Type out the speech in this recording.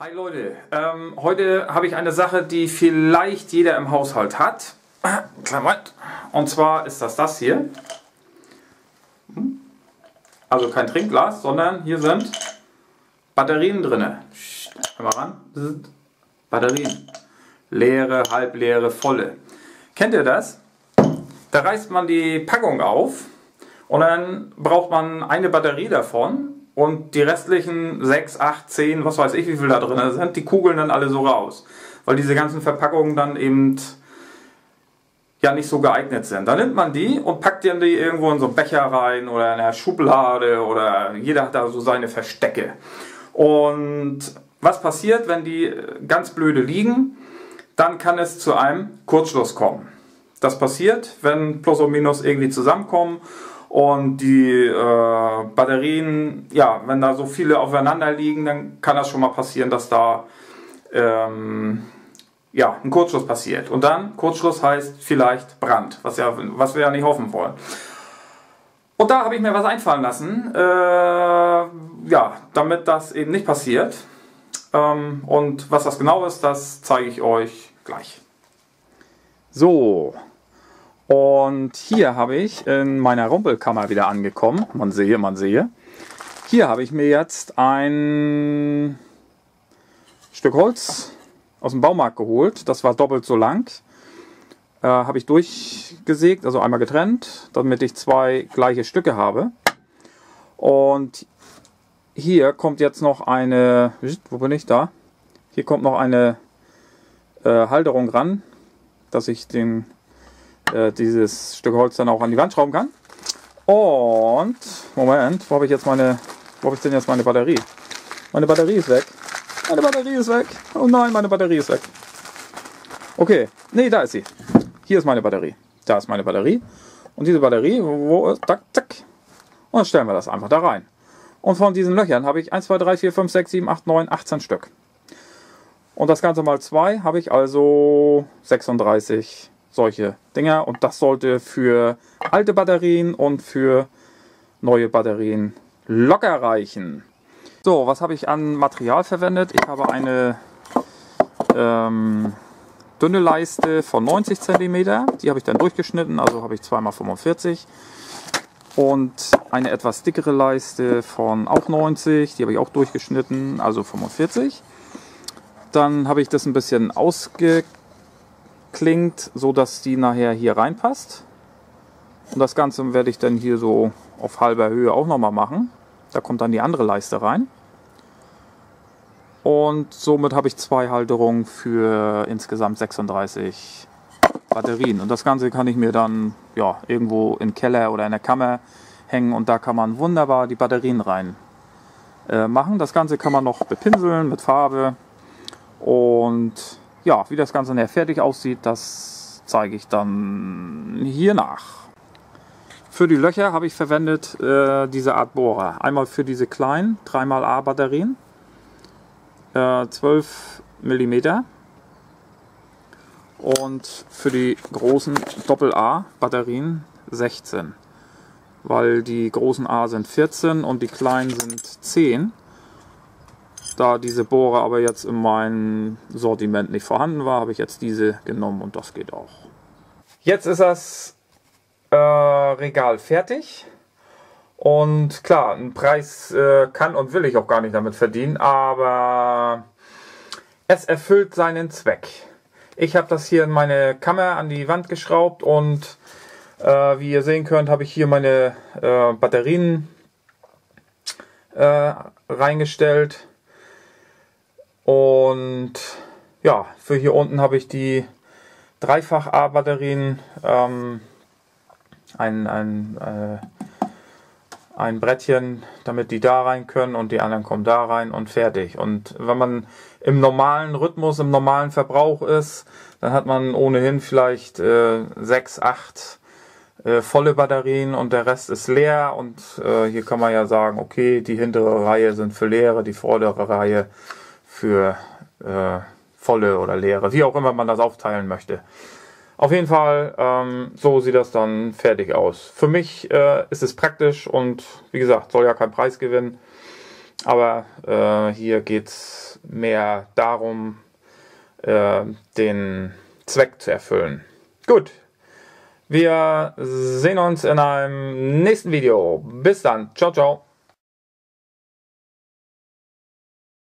Hi Leute, ähm, heute habe ich eine Sache, die vielleicht jeder im Haushalt hat. Und zwar ist das das hier. Hm? Also kein Trinkglas, sondern hier sind Batterien drin. Einmal ran. Batterien. Leere, halbleere, volle. Kennt ihr das? Da reißt man die Packung auf und dann braucht man eine Batterie davon und die restlichen 6, 8, 10, was weiß ich, wie viel da drin sind, die kugeln dann alle so raus. Weil diese ganzen Verpackungen dann eben ja nicht so geeignet sind. Dann nimmt man die und packt die irgendwo in so einen Becher rein oder in eine Schublade oder jeder hat da so seine Verstecke. Und was passiert, wenn die ganz blöde liegen? Dann kann es zu einem Kurzschluss kommen. Das passiert, wenn Plus und Minus irgendwie zusammenkommen und die äh, Batterien, ja, wenn da so viele aufeinander liegen, dann kann das schon mal passieren, dass da ähm, ja, ein Kurzschluss passiert. Und dann, Kurzschluss heißt vielleicht Brand, was, ja, was wir ja nicht hoffen wollen. Und da habe ich mir was einfallen lassen, äh, ja, damit das eben nicht passiert. Ähm, und was das genau ist, das zeige ich euch gleich. So, und hier habe ich in meiner Rumpelkammer wieder angekommen. Man sehe, man sehe. Hier habe ich mir jetzt ein Stück Holz aus dem Baumarkt geholt. Das war doppelt so lang. Äh, habe ich durchgesägt, also einmal getrennt, damit ich zwei gleiche Stücke habe. Und hier kommt jetzt noch eine, wo bin ich da? Hier kommt noch eine äh, Halterung ran, dass ich den, äh, dieses Stück Holz dann auch an die Wand schrauben kann. Und, Moment, wo habe ich jetzt meine, wo habe ich denn jetzt meine Batterie? Meine Batterie ist weg. Meine Batterie ist weg. Oh nein, meine Batterie ist weg. Okay, nee, da ist sie. Hier ist meine Batterie. Da ist meine Batterie. Und diese Batterie, wo ist, zack, zack. Und dann stellen wir das einfach da rein. Und von diesen Löchern habe ich 1, 2, 3, 4, 5, 6, 7, 8, 9, 18 Stück. Und das Ganze mal 2 habe ich also 36 solche Dinger. Und das sollte für alte Batterien und für neue Batterien locker reichen. So, was habe ich an Material verwendet? Ich habe eine ähm, dünne Leiste von 90 cm. Die habe ich dann durchgeschnitten, also habe ich 2x45 und eine etwas dickere Leiste von auch 90, die habe ich auch durchgeschnitten, also 45. Dann habe ich das ein bisschen ausgeklingt, so dass die nachher hier reinpasst. Und das Ganze werde ich dann hier so auf halber Höhe auch nochmal machen. Da kommt dann die andere Leiste rein. Und somit habe ich zwei Halterungen für insgesamt 36 Batterien. Und das Ganze kann ich mir dann ja, irgendwo im Keller oder in der Kammer hängen und da kann man wunderbar die Batterien rein äh, machen. Das Ganze kann man noch bepinseln mit Farbe. Und ja, wie das Ganze nachher fertig aussieht, das zeige ich dann hier nach. Für die Löcher habe ich verwendet äh, diese Art Bohrer. Einmal für diese kleinen 3xA Batterien, äh, 12 mm und für die großen Doppel-A-Batterien 16. Weil die großen A sind 14 und die kleinen sind 10. Da diese Bohrer aber jetzt in meinem Sortiment nicht vorhanden war, habe ich jetzt diese genommen und das geht auch. Jetzt ist das äh, Regal fertig. Und klar, einen Preis äh, kann und will ich auch gar nicht damit verdienen, aber es erfüllt seinen Zweck. Ich habe das hier in meine Kammer an die Wand geschraubt und äh, wie ihr sehen könnt, habe ich hier meine äh, Batterien äh, reingestellt. Und ja, für hier unten habe ich die Dreifach-A-Batterien, ähm, ein, ein, äh, ein Brettchen, damit die da rein können und die anderen kommen da rein und fertig. Und wenn man im normalen Rhythmus, im normalen Verbrauch ist, dann hat man ohnehin vielleicht äh, sechs, acht äh, volle Batterien und der Rest ist leer. Und äh, hier kann man ja sagen, okay, die hintere Reihe sind für leere, die vordere Reihe für äh, volle oder leere, wie auch immer man das aufteilen möchte. Auf jeden Fall, ähm, so sieht das dann fertig aus. Für mich äh, ist es praktisch und wie gesagt, soll ja kein Preis gewinnen. Aber äh, hier geht's mehr darum, äh, den Zweck zu erfüllen. Gut, wir sehen uns in einem nächsten Video. Bis dann. Ciao, ciao.